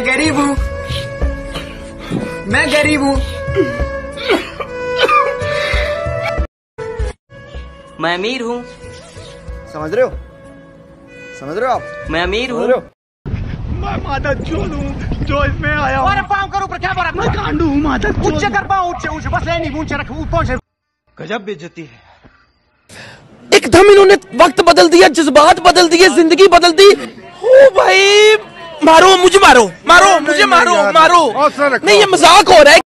मैं गरीब हूँ। मैं गरीब हूँ। मैं अमीर हूँ। समझ रहे हो? समझ रहे हो आप? मैं अमीर हूँ। मैं माता चोद हूँ जो इसमें आया हूँ। अरे पाँव करो ऊपर क्या बोला मैं गांडू हूँ माता ऊँचे कर पाँव ऊँचे ऊँचे बस नहीं ऊँचे रख ऊपर से। गजब बेइज्जती है। एकदम इन्होंने वक्त बदल दिया जज्बात बदल दिए ज़िंदगी बदल दी। ओ भाई मारो मुझे मारो मारो मुझे मारो मारो। नहीं ये मज़ाक हो रहा है।